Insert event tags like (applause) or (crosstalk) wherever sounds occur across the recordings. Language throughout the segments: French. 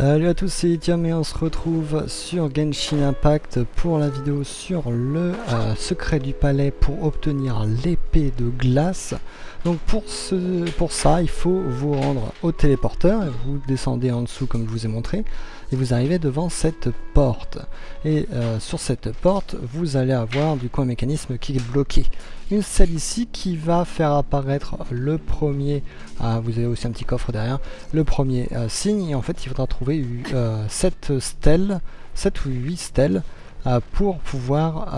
Salut à tous, c'est Etienne et on se retrouve sur Genshin Impact pour la vidéo sur le euh, secret du palais pour obtenir l'épée de glace. Donc pour, ça, il faut vous rendre au téléporteur, vous descendez en dessous comme je vous ai montré, et vous arrivez devant cette porte. Et euh, sur cette porte, vous allez avoir du coup un mécanisme qui est bloqué. Une selle ici qui va faire apparaître le premier, ah, vous avez aussi un petit coffre derrière, le premier euh, signe, et en fait il faudra trouver 7 euh, stèles, 7 ou 8 stèles, pour pouvoir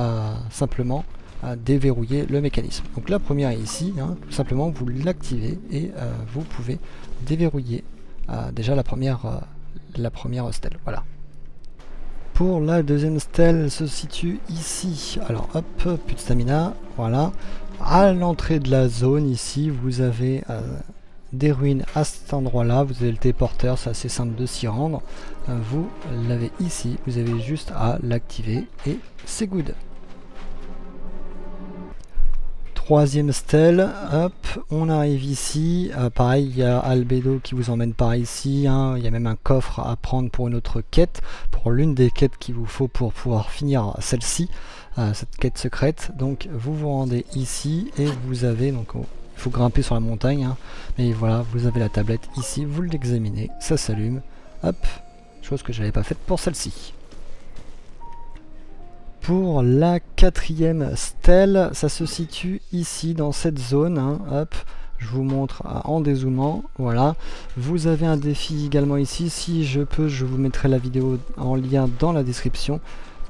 simplement déverrouiller le mécanisme. Donc la première est ici, hein, tout simplement vous l'activez et vous pouvez déverrouiller déjà la première la première stèle. Voilà. Pour la deuxième stèle, elle se situe ici. Alors hop, plus de stamina, voilà. À l'entrée de la zone, ici, vous avez euh, des ruines à cet endroit-là. Vous avez le téléporteur, c'est assez simple de s'y rendre. Euh, vous l'avez ici, vous avez juste à l'activer et c'est good. Troisième stèle, hop, on arrive ici. Euh, pareil, il y a Albedo qui vous emmène par ici. Hein. Il y a même un coffre à prendre pour une autre quête, pour l'une des quêtes qu'il vous faut pour pouvoir finir celle-ci, euh, cette quête secrète. Donc vous vous rendez ici et vous avez, donc oh, il faut grimper sur la montagne, hein. mais voilà, vous avez la tablette ici, vous l'examinez, ça s'allume, hop, chose que j'avais pas faite pour celle-ci. Pour la quatrième stèle, ça se situe ici dans cette zone. Hein. Hop, je vous montre en dézoomant. Voilà. Vous avez un défi également ici. Si je peux, je vous mettrai la vidéo en lien dans la description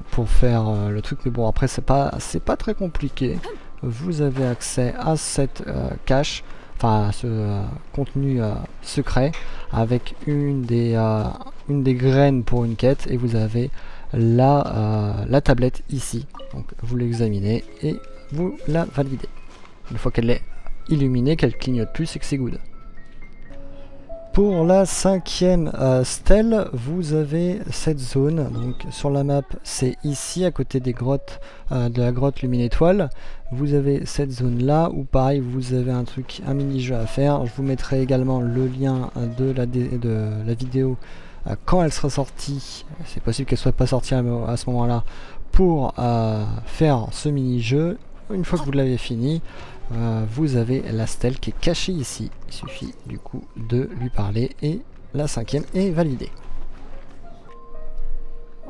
pour faire euh, le truc. Mais bon, après, c'est pas, pas très compliqué. Vous avez accès à cette euh, cache, enfin ce euh, contenu secret avec une des, une des graines pour une quête et vous avez la, euh, la tablette ici. Donc vous l'examinez et vous la validez. Une fois qu'elle est illuminée, qu'elle clignote plus, c'est que c'est good. Pour la cinquième euh, stèle, vous avez cette zone. Donc sur la map, c'est ici, à côté des grottes, euh, de la grotte Lumine Étoile. Vous avez cette zone là, où pareil, vous avez un truc, un mini-jeu à faire. Je vous mettrai également le lien de la, vidéo quand elle sera sortie, c'est possible qu'elle soit pas sortie à, ce moment-là, pour euh, faire ce mini-jeu. Une fois que vous l'avez fini, euh, vous avez la stèle qui est cachée ici. Il suffit du coup de lui parler et la cinquième est validée.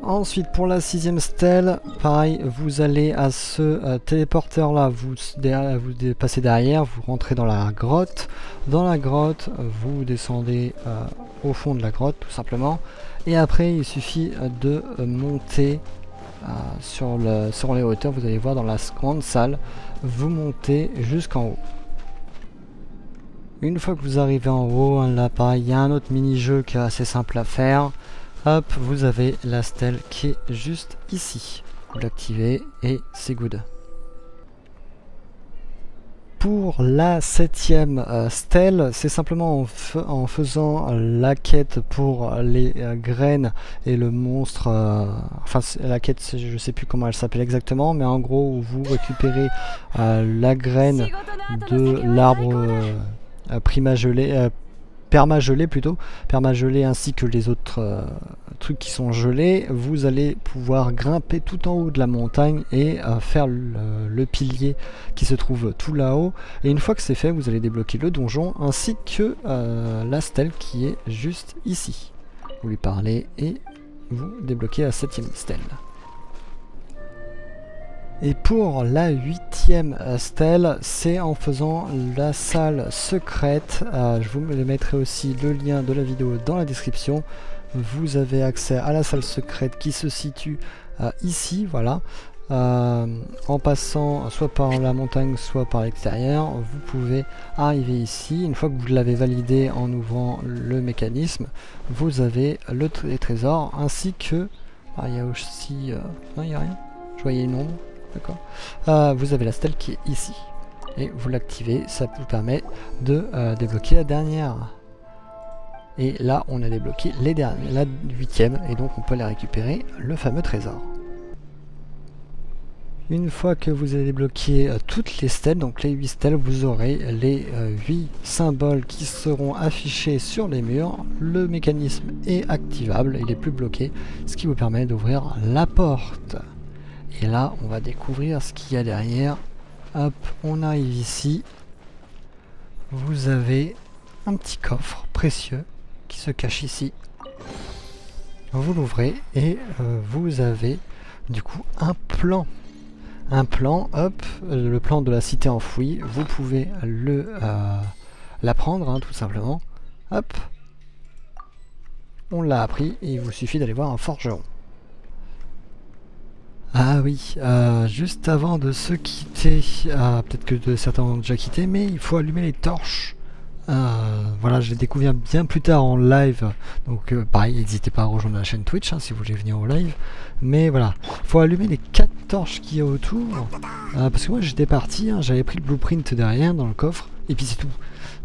Ensuite, pour la sixième stèle, pareil, vous allez à ce euh, téléporteur là, vous, passez derrière, vous rentrez dans la grotte. Dans la grotte, vous descendez euh, au fond de la grotte tout simplement. Et après, il suffit euh, de monter sur, le, sur les hauteurs. Vous allez voir dans la grande salle, vous montez jusqu'en haut. Une fois que vous arrivez en haut, là pareil, il y a un autre mini-jeu qui est assez simple à faire. Hop, vous avez la stèle qui est juste ici. Vous l'activez et c'est good. Pour la septième euh, stèle, c'est simplement en, faisant la quête pour les euh, graines et le monstre, euh, enfin la quête je sais plus comment elle s'appelle exactement, mais en gros vous récupérez la graine de l'arbre prima gelé, perma-gelé plutôt, perma-gelé ainsi que les autres euh, trucs qui sont gelés, vous allez pouvoir grimper tout en haut de la montagne et euh, faire le, pilier qui se trouve tout là-haut. Et une fois que c'est fait, vous allez débloquer le donjon ainsi que euh, la stèle qui est juste ici. Vous lui parlez et vous débloquez la septième stèle. Et pour la huitième stèle, c'est en faisant la salle secrète. Euh, je vous mettrai aussi le lien de la vidéo dans la description. Vous avez accès à la salle secrète qui se situe euh, ici, voilà. Euh, en passant soit par la montagne, soit par l'extérieur, vous pouvez arriver ici. Une fois que vous l'avez validé en ouvrant le mécanisme, vous avez le les trésors ainsi que... Ah, il y a aussi... non, il n'y a rien. Je voyais une ombre. D'accord euh, Vous avez la stèle qui est ici. Et vous l'activez, ça vous permet de euh, débloquer la dernière. Et là, on a débloqué les la huitième, et donc on peut aller récupérer le fameux trésor. Une fois que vous avez débloqué euh, toutes les stèles, donc les 8 stèles, vous aurez les 8 euh, symboles qui seront affichés sur les murs. Le mécanisme est activable, il est plus bloqué, ce qui vous permet d'ouvrir la porte. Et là, on va découvrir ce qu'il y a derrière. Hop, on arrive ici. Vous avez un petit coffre précieux qui se cache ici. Vous l'ouvrez et euh, vous avez du coup un plan un plan, hop, le plan de la cité enfouie, vous pouvez le euh, l'apprendre hein, tout simplement. Hop, on l'a appris et il vous suffit d'aller voir un forgeron. Ah oui, euh, juste avant de se quitter, euh, peut-être que certains ont déjà quitté, mais il faut allumer les torches euh, voilà, je l'ai découvert bien plus tard en live. Donc pareil, n'hésitez pas à rejoindre la chaîne Twitch hein, si vous voulez venir au live. Mais voilà, faut allumer les quatre torches qu'il y a autour. Parce que moi j'étais parti, hein, j'avais pris le blueprint derrière dans le coffre. Et puis c'est tout.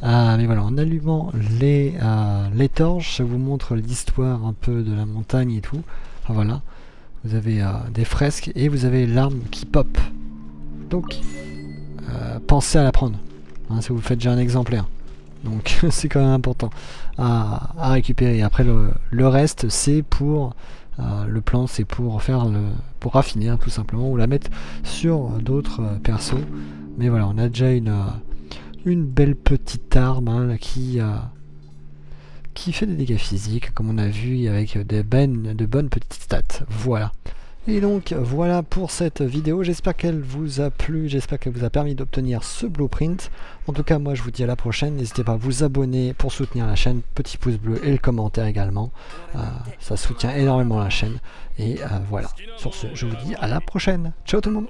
mais voilà, en allumant les, les torches, ça vous montre l'histoire un peu de la montagne et tout. voilà, vous avez des fresques et vous avez l'arme qui pop. Donc, pensez à la prendre. Hein, si vous faites déjà un exemplaire. Donc (laughs) c'est quand même important à, récupérer. Après le, reste c'est pour euh, le plan c'est pour faire le pour raffiner hein, tout simplement ou la mettre sur d'autres euh, persos. Mais voilà on a déjà une, euh, une belle petite arme hein, qui qui fait des dégâts physiques comme on a vu avec des ben, de bonnes petites stats. Voilà. Et donc voilà pour cette vidéo, j'espère qu'elle vous a plu, j'espère qu'elle vous a permis d'obtenir ce blueprint. En tout cas moi je vous dis à la prochaine, n'hésitez pas à vous abonner pour soutenir la chaîne, petit pouce bleu et le commentaire également, euh, ça soutient énormément la chaîne. Et euh, voilà, sur ce je vous dis à la prochaine, ciao tout le monde